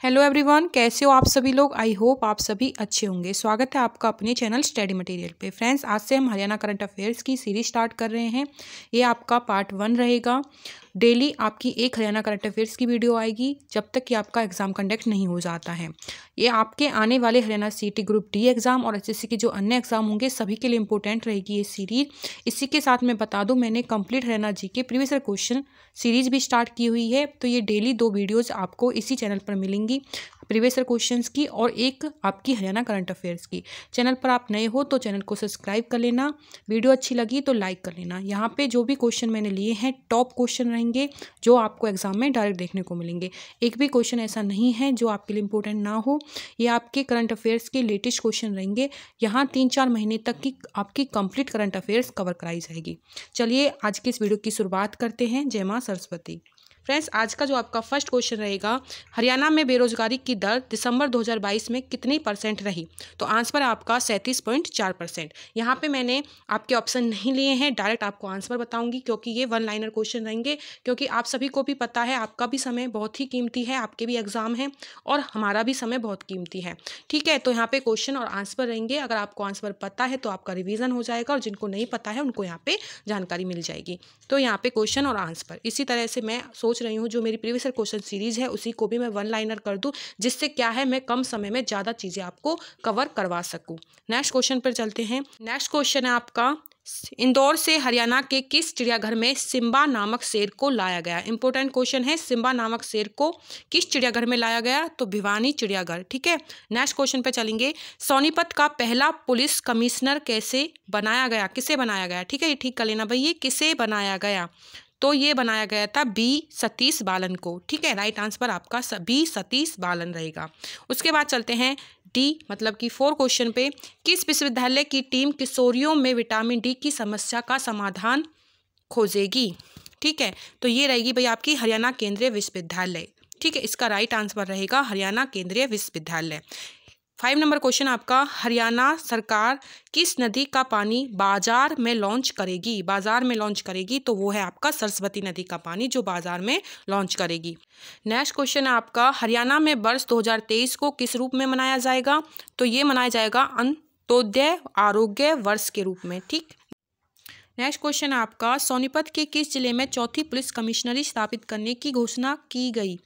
Hello everyone कैसे हो आप सभी लोग? आई होप आप सभी अच्छे होंगे। स्वागत है आपका अपने चैनल स्टडी मटेरियल पे। फ्रेंड्स आज से हम हरियाणा करंट अफेयर्स की सीरीज़ स्टार्ट कर रहे हैं। ये आपका पार्ट वन रहेगा। डेली आपकी एक हरियाणा करंट अफेयर्स की वीडियो आएगी, जब तक कि आपका एग्ज़ाम कंडक्ट नहीं हो जाता है। ये आपके आने वाले Haryana CT group D exam और एस के जो अन्य एग्ज़ाम होंगे, सभी के लिए इंपॉर्टेंट रहेगी ये सीरीज़ इसी के साथ मैं बता दूँ, मैंने complete Haryana G K previous question series भी स्टार्ट की हुई है तो ये डेली दो वीडियोज़ आपको इसी चैनल पर मिलेंगी। प्रीवियस क्वेश्चन की और एक आपकी हरियाणा करंट अफेयर्स की। चैनल पर आप नए हो तो चैनल को सब्सक्राइब कर लेना। वीडियो अच्छी लगी तो लाइक कर लेना। यहाँ पे जो भी क्वेश्चन मैंने लिए हैं, टॉप क्वेश्चन रहेंगे, जो आपको एग्ज़ाम में डायरेक्ट देखने को मिलेंगे। एक भी क्वेश्चन ऐसा नहीं है जो आपके लिए इंपॉर्टेंट ना हो। ये आपके करंट अफेयर्स के लेटेस्ट क्वेश्चन रहेंगे। यहाँ तीन चार महीने तक की आपकी कंप्लीट करंट अफेयर्स कवर कराई जाएगी। चलिए आज की इस वीडियो की शुरुआत करते हैं। जय माँ सरस्वती। फ्रेंड्स आज का जो आपका फ़र्स्ट क्वेश्चन रहेगा, हरियाणा में बेरोजगारी की दर दिसंबर 2022 में कितनी परसेंट रही? तो आंसर आपका सैंतीस पॉइंट चार परसेंट यहाँ पर मैंने आपके ऑप्शन नहीं लिए हैं डायरेक्ट आपको आंसर बताऊँगी, क्योंकि ये वन लाइनर क्वेश्चन रहेंगे, क्योंकि आप सभी को भी पता है, आपका भी समय बहुत ही कीमती है, आपके भी एग्ज़ाम है, और हमारा भी समय बहुत कीमती है। ठीक है तो यहाँ पे क्वेश्चन और आंसर रहेंगे। अगर आपको आंसर पता है तो आपका रिविजन हो जाएगा, और जिनको नहीं पता है, उनको यहाँ पे जानकारी मिल जाएगी। तो यहाँ पे क्वेश्चन और आंसर इसी तरह से मैं सोच सोच रही हूँ, जो मेरी प्रीवियस क्वेश्चन सीरीज़ है, उसी को भी मैं वन लाइनर कर दूँ, जिससे क्या है, मैं कम समय में ज़्यादा चीज़ें आपको कवर करवा सकूँ। नेक्स्ट क्वेश्चन पर चलते हैं। नेक्स्ट क्वेश्चन है आपका, इंदौर से हरियाणा के किस चिड़ियाघर में सिम्बा नामक शेर को लाया गया? इंपॉर्टेंट क्वेश्चन है, सिम्बा नामक शेर को किस चिड़ियाघर में लाया गया? तो भिवानी चिड़ियाघर, ठीक है? नेक्स्ट क्वेश्चन पे चलेंगे। सोनीपत का पहला पुलिस कमिश्नर कैसे बनाया गया? किसे बनाया गया? ठीक है, ये ठीक कर लेना भाई, ये किसे बनाया गया? तो ये बनाया गया था बी सतीश बालन को। ठीक है राइट आंसर आपका बी सतीश बालन रहेगा। उसके बाद चलते हैं डी मतलब कि फोर क्वेश्चन पे। किस विश्वविद्यालय की टीम किशोरियों में विटामिन डी की समस्या का समाधान खोजेगी? ठीक है तो ये रहेगी भाई आपकी हरियाणा केंद्रीय विश्वविद्यालय। ठीक है, इसका राइट आंसर रहेगा हरियाणा केंद्रीय विश्वविद्यालय। फाइव नंबर क्वेश्चन आपका, हरियाणा सरकार किस नदी का पानी बाज़ार में लॉन्च करेगी? बाज़ार में लॉन्च करेगी तो वो है आपका सरस्वती नदी का पानी जो बाज़ार में लॉन्च करेगी। नेक्स्ट क्वेश्चन है आपका, हरियाणा में वर्ष 2023 को किस रूप में मनाया जाएगा? तो ये मनाया जाएगा अंतोदय आरोग्य वर्ष के रूप में, ठीक? नेक्स्ट क्वेश्चन आपका। सोनीपत के किस ज़िले में चौथी पुलिस कमिश्नरी स्थापित करने की घोषणा की गई?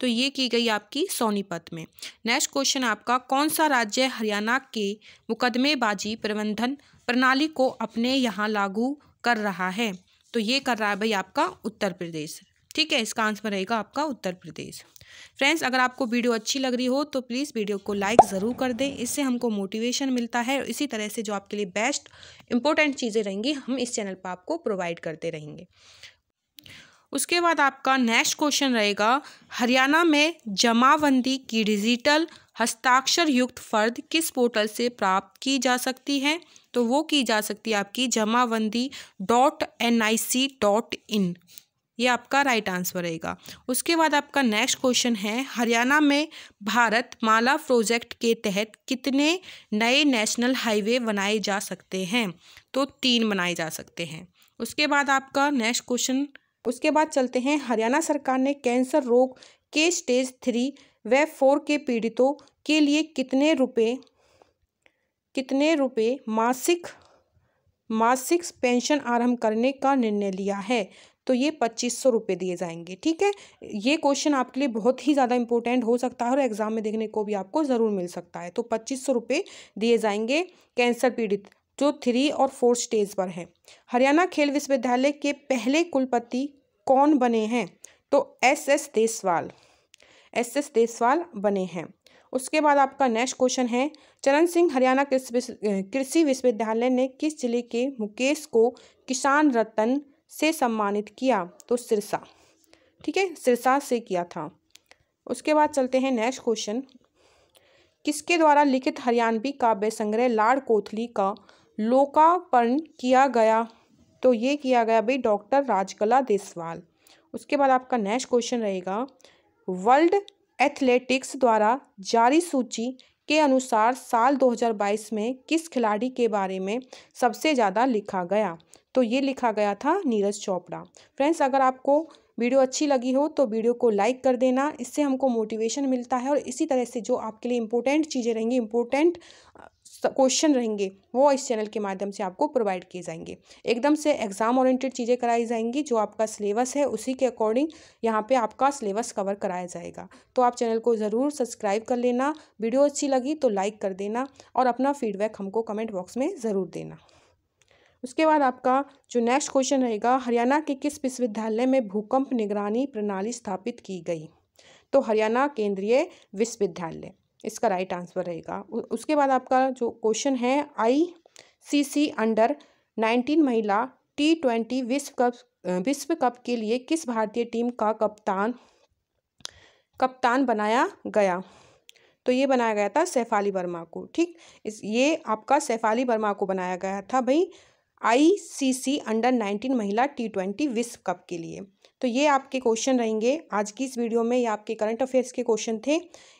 तो ये की गई आपकी सोनीपत में। नेक्स्ट क्वेश्चन आपका, कौन सा राज्य हरियाणा के मुकदमेबाजी प्रबंधन प्रणाली को अपने यहाँ लागू कर रहा है? तो ये कर रहा है भाई आपका उत्तर प्रदेश। ठीक है, इसका आंसर रहेगा आपका उत्तर प्रदेश। फ्रेंड्स, अगर आपको वीडियो अच्छी लग रही हो तो प्लीज़ वीडियो को लाइक ज़रूर कर दें। इससे हमको मोटिवेशन मिलता है और इसी तरह से जो आपके लिए बेस्ट इंपॉर्टेंट चीज़ें रहेंगी, हम इस चैनल पर आपको प्रोवाइड करते रहेंगे। उसके बाद आपका नेक्स्ट क्वेश्चन रहेगा, हरियाणा में जमाबंदी की डिजिटल हस्ताक्षर युक्त फर्द किस पोर्टल से प्राप्त की जा सकती है? तो वो की जा सकती है आपकी Jamabandi dot N I C dot in. ये आपका राइट आंसर रहेगा। उसके बाद आपका नेक्स्ट क्वेश्चन है, हरियाणा में भारत माला प्रोजेक्ट के तहत कितने नए नेशनल हाईवे बनाए जा सकते हैं? तो तीन बनाए जा सकते हैं। उसके बाद आपका नेक्स्ट क्वेश्चन उसके बाद चलते हैं। हरियाणा सरकार ने कैंसर रोग के स्टेज थ्री व फोर के पीड़ितों के लिए कितने रुपए कितने रुपए मासिक मासिक पेंशन आरंभ करने का निर्णय लिया है? तो ये पच्चीस सौ रुपये दिए जाएँगे, ठीक है? ये क्वेश्चन आपके लिए बहुत ही ज़्यादा इंपॉर्टेंट हो सकता है और एग्ज़ाम में देखने को भी आपको ज़रूर मिल सकता है। तो पच्चीस सौ रुपये दिए जाएँगे कैंसर पीड़ित, जो थ्री और फोर्थ स्टेज पर है। हरियाणा खेल विश्वविद्यालय के पहले कुलपति कौन बने हैं? तो S S Deswal, S S Deswal बने हैं। उसके बाद आपका नेक्स्ट क्वेश्चन है, चरण सिंह हरियाणा कृषि विश्वविद्यालय ने किस ज़िले के मुकेश को किसान रत्न से सम्मानित किया तो सिरसा। ठीक है, सिरसा से किया था। उसके बाद चलते हैं नेक्स्ट क्वेश्चन। किसके द्वारा लिखित हरियाणवी काव्य संग्रह लाड़ कोथली का लोकार्पण किया गया? तो ये किया गया भाई डॉक्टर राजकला देसवाल। उसके बाद आपका नेक्स्ट क्वेश्चन रहेगा। वर्ल्ड एथलेटिक्स द्वारा जारी सूची के अनुसार साल 2022 में किस खिलाड़ी के बारे में सबसे ज़्यादा लिखा गया? तो ये लिखा गया था नीरज चोपड़ा। फ्रेंड्स, अगर आपको वीडियो अच्छी लगी हो तो वीडियो को लाइक कर देना, इससे हमको मोटिवेशन मिलता है और इसी तरह से जो आपके लिए इम्पोर्टेंट चीज़ें रहेंगी, इम्पोर्टेंट क्वेश्चन रहेंगे, वो इस चैनल के माध्यम से आपको प्रोवाइड किए जाएँगे। एकदम से एग्ज़ाम ओरिएंटेड चीज़ें कराई जाएँगी, जो आपका सिलेबस है, उसी के अकॉर्डिंग यहाँ पे आपका सिलेबस कवर कराया जाएगा। तो आप चैनल को ज़रूर सब्सक्राइब कर लेना, वीडियो अच्छी लगी तो लाइक कर देना और अपना फीडबैक हमको कमेंट बॉक्स में ज़रूर देना। उसके बाद आपका जो नेक्स्ट क्वेश्चन रहेगा, हरियाणा के किस विश्वविद्यालय में भूकंप निगरानी प्रणाली स्थापित की गई? तो हरियाणा केंद्रीय विश्वविद्यालय, इसका राइट आंसर रहेगा। उसके बाद आपका जो क्वेश्चन है I C C under nineteen महिला टी ट्वेंटी विश्व कप विश्व कप के लिए किस भारतीय टीम का कप्तान कप्तान बनाया गया? तो ये बनाया गया था सैफाली वर्मा को, ठीक? इस, ये आपका सैफाली वर्मा को बनाया गया था। भाई I C C under nineteen महिला टी ट्वेंटी विश्व कप के लिए। तो ये आपके क्वेश्चन रहेंगे। आज की इस वीडियो में ये आपके करंट अफेयर्स के क्वेश्चन थे।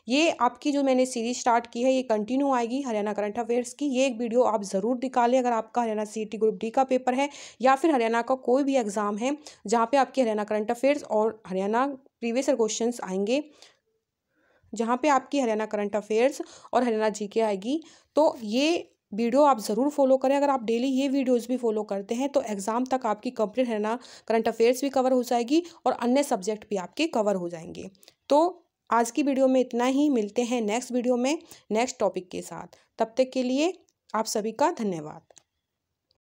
ये आपकी जो मैंने सीरीज़ स्टार्ट की है, ये कंटिन्यू आएगी हरियाणा करंट अफेयर्स की। ये एक वीडियो आप ज़रूर निकालें अगर आपका हरियाणा सीटी ग्रुप डी का पेपर है या फिर हरियाणा का कोई भी एग्ज़ाम है, जहाँ पर आपके हरियाणा करंट अफेयर्स और हरियाणा प्रीवियस क्वेश्चन आएँगे, जहाँ पे आपकी हरियाणा करंट अफेयर्स और हरियाणा जीके आएगी। तो ये वीडियो आप ज़रूर फॉलो करें। अगर आप डेली ये वीडियोस भी फॉलो करते हैं तो एग्ज़ाम तक आपकी कंप्लीट है ना करंट अफेयर्स भी कवर हो जाएगी और अन्य सब्जेक्ट भी आपके कवर हो जाएँगे। तो आज की वीडियो में इतना ही। मिलते हैं नेक्स्ट वीडियो में, नेक्स्ट टॉपिक के साथ। तब तक के लिए आप सभी का धन्यवाद।